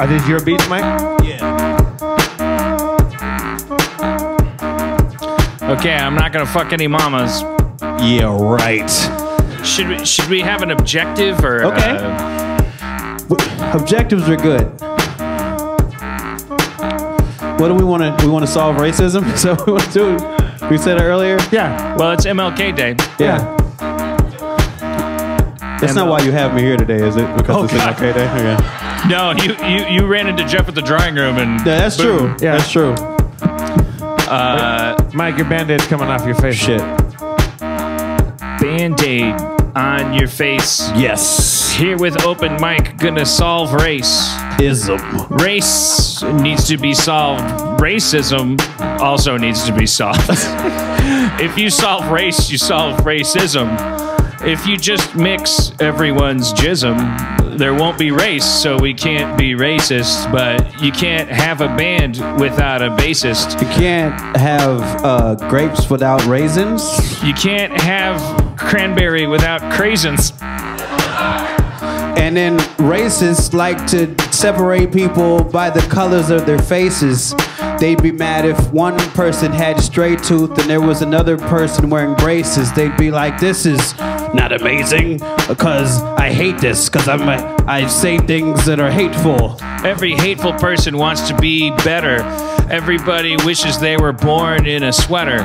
Are these your beats, Mike? Yeah. Okay, I'm not gonna fuck any mamas. Yeah, right. Should we, should we have an objective or? Okay. uh, Objectives are good. What do we want to? We want to solve racism. So we want to do. We said it earlier. Yeah. well, it's MLK Day. Yeah. That's not why you have me here today, is it? Because it's God. okay day. Okay. No, you, you you ran into Jeff at the drawing room and Yeah, that's boom. true. Yeah. That's true. Uh, Mike, your band-aid's coming off your face. Shit. Band-aid on your face. Yes. Here with open mic, gonna solve race. Ism. Race needs to be solved. Racism also needs to be solved. if you solve race, you solve racism. If you just mix everyone's jism, there won't be race, so we can't be racist. But you can't have a band without a bassist. You can't have uh, grapes without raisins. You can't have cranberry without craisins. Then racists like to separate people by the colors of their faces. They'd be mad if one person had straight tooth and there was another person wearing braces. They'd be like, "This is not amazing because I hate this because I'm a, I say things that are hateful." Every hateful person wants to be better. Everybody wishes they were born in a sweater.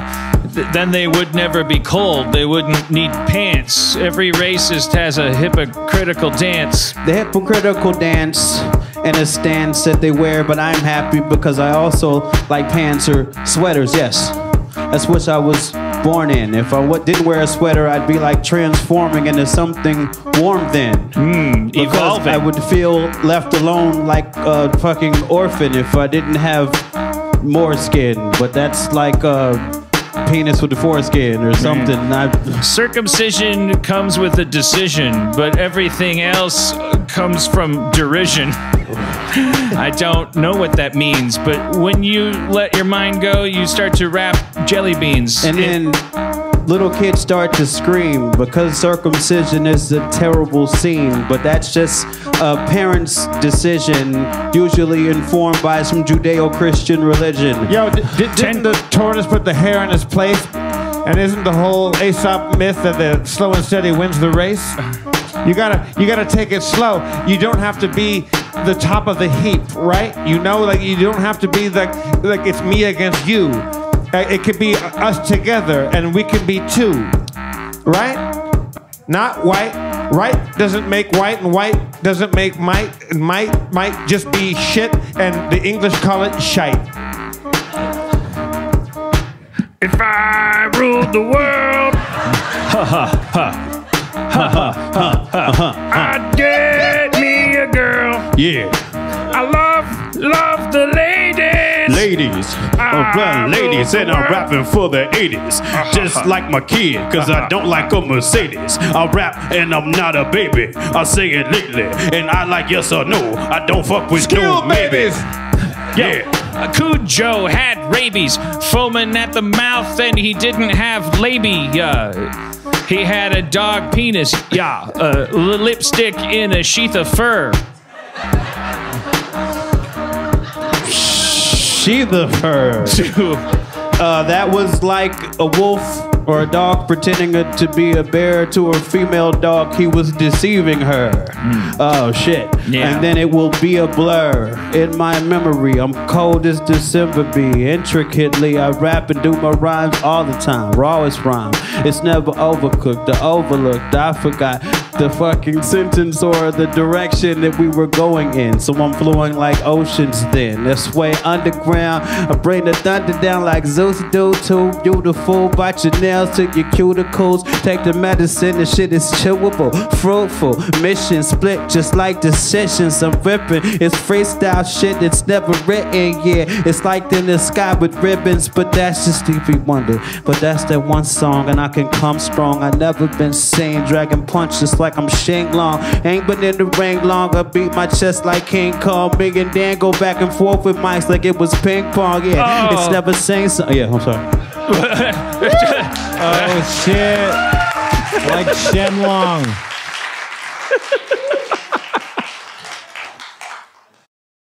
Th- then they would never be cold. They wouldn't need pants. Every racist has a hypocritical dance. The hypocritical dance and a stance that they wear, but I'm happy because I also like pants or sweaters. Yes, that's what I was born in. If I w- didn't wear a sweater, I'd be like transforming into something warm then. Hmm, because evolving. I would feel left alone like a fucking orphan if I didn't have more skin. But that's like a penis with the foreskin or something. I, Circumcision comes with a decision, but everything else comes from derision. I don't know what that means, but when you let your mind go, you start to wrap jelly beans. And then little kids start to scream because circumcision is a terrible scene, but that's just a parent's decision, usually informed by some Judeo Christian religion. Yo, d- d- didn't the tortoise put the hare in his place? And isn't the whole Aesop myth that the slow and steady wins the race? You gotta, you gotta take it slow. You don't have to be the top of the heap, right? You know, like you don't have to be like, like it's me against you. Uh, It could be us together, and we can be two, right? Not white. Right doesn't make white, and white doesn't make might, and might might just be shit, and the English call it shite. If I ruled the world, ha ha ha, ha ha ha ha, ha. I'd get me a girl. Yeah. Ladies. Ladies, I'm ladies, and I'm rapping for the 80s. Just like my kid, cause I don't like a Mercedes. I rap and I'm not a baby. I say it lately, and I like yes or no. I don't fuck with no Skill maybes. babies. Yeah. Cujo had rabies, foaming at the mouth, and he didn't have labia. He had a dog penis, yeah, uh, lipstick in a sheath of fur. She the fur. Uh, that was like a wolf or a dog pretending to be a bear to a female dog. He was deceiving her. Oh shit. Yeah. And then it will be a blur in my memory. I'm cold as December be. Intricately, I rap and do my rhymes all the time. Rawest rhyme. It's never overcooked or overlooked. I forgot the fucking sentence or the direction that we were going in. So I'm flowing like oceans then. This way underground. I bring the thunder down like Zeus do too beautiful. Bite your nails to your cuticles. Take the medicine, the shit is chewable, fruitful. Mission split just like decisions I'm ripping. It's freestyle shit that's never written, yeah. It's like in the sky with ribbons, but that's just Stevie Wonder. But that's that one song, and I can come strong. I never been seen dragging punches like I'm Shang Long. Ain't been in the ring long, I beat my chest like King Kong. Big and Dan go back and forth with mics like it was ping pong. Yeah, Oh. it's never saying so. Yeah, I'm sorry. Oh shit! like Shenlong.